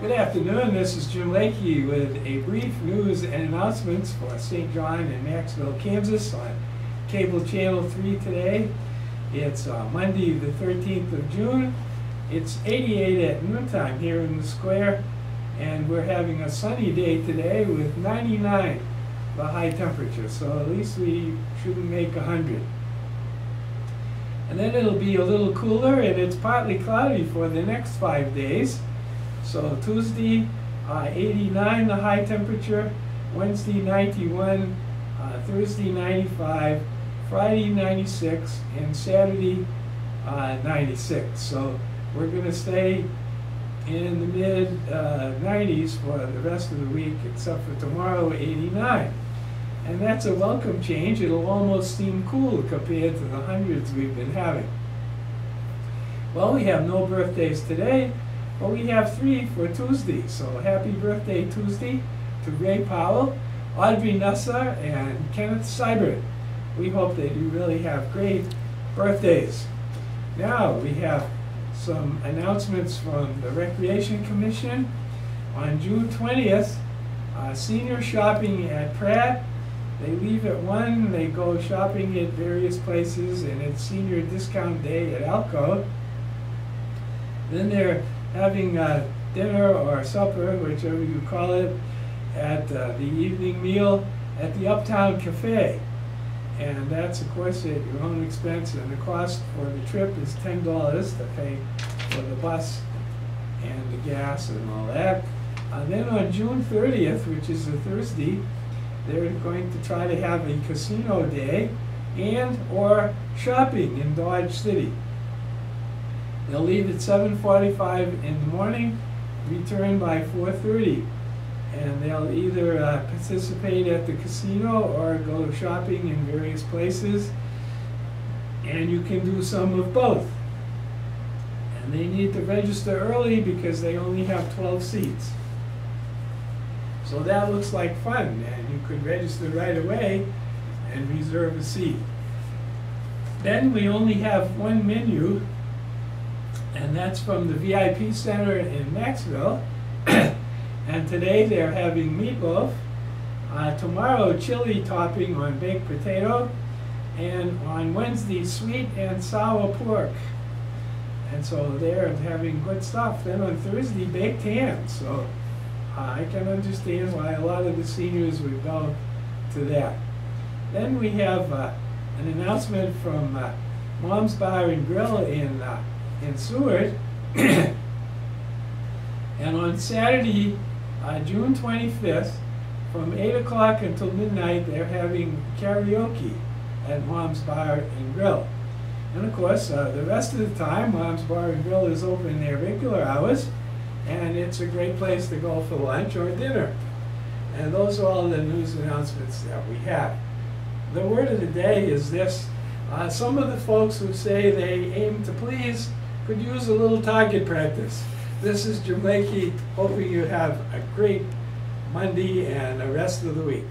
Good afternoon, this is Jim Lakey with a brief news and announcements for St. John and Macksville, Kansas on Cable Channel 3 today. It's uh, Monday, the 13th of June. It's 88 at noontime here in the square, and we're having a sunny day today with 99 the high temperature, so at least we shouldn't make 100. And then it'll be a little cooler, and it's partly cloudy for the next five days. So Tuesday, uh, 89 the high temperature, Wednesday 91, uh, Thursday 95, Friday 96, and Saturday uh, 96. So we're going to stay in the mid uh, 90s for the rest of the week, except for tomorrow, 89. And that's a welcome change. It'll almost seem cool compared to the hundreds we've been having. Well, we have no birthdays today, but we have three for Tuesday. So happy birthday Tuesday to Ray Powell, Audrey Nusser, and Kenneth Seibert. We hope that you really have great birthdays. Now we have some announcements from the Recreation Commission. On June 20th, uh, senior shopping at Pratt they leave at one, they go shopping at various places, and it's senior discount day at Alco. Then they're having uh, dinner or supper, whichever you call it, at uh, the evening meal at the Uptown Cafe. And that's, of course, at your own expense, and the cost for the trip is $10 to pay for the bus and the gas and all that. And then on June 30th, which is a Thursday, they're going to try to have a casino day and or shopping in Dodge City. They'll leave at 7.45 in the morning, return by 4.30. And they'll either uh, participate at the casino or go shopping in various places. And you can do some of both. And they need to register early because they only have 12 seats. So that looks like fun, and you could register right away and reserve a seat. Then we only have one menu, and that's from the VIP Center in Macksville. and today they're having meatloaf. Uh, tomorrow, chili topping on baked potato. And on Wednesday, sweet and sour pork. And so they're having good stuff. Then on Thursday, baked ham. So I can understand why a lot of the seniors would go to that. Then we have uh, an announcement from uh, Mom's Bar and Grill in, uh, in Seward. and on Saturday, uh, June 25th, from 8 o'clock until midnight, they're having karaoke at Mom's Bar and Grill. And of course, uh, the rest of the time, Mom's Bar and Grill is open their regular hours and it's a great place to go for lunch or dinner. And those are all the news announcements that we have. The word of the day is this. Uh, some of the folks who say they aim to please could use a little target practice. This is Lakey, hoping you have a great Monday and the rest of the week.